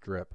drip.